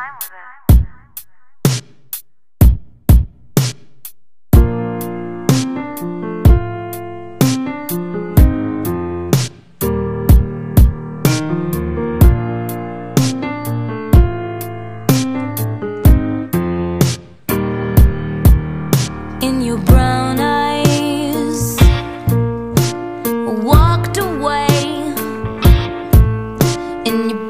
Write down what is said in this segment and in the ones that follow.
time with it. in your brown eyes walked away in your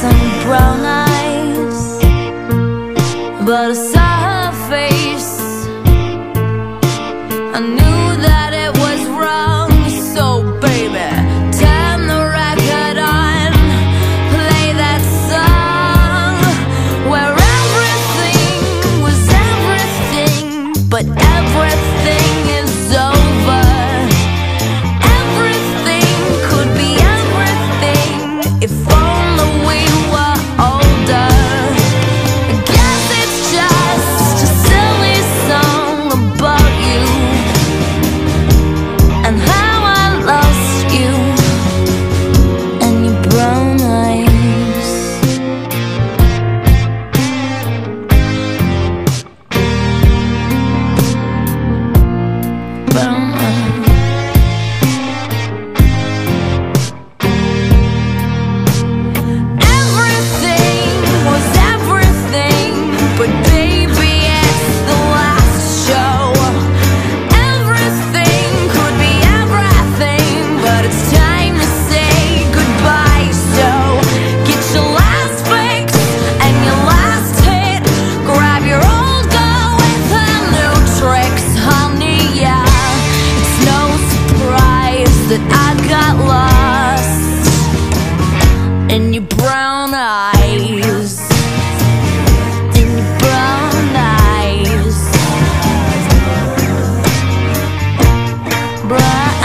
some brown eyes But I saw her face. I knew that は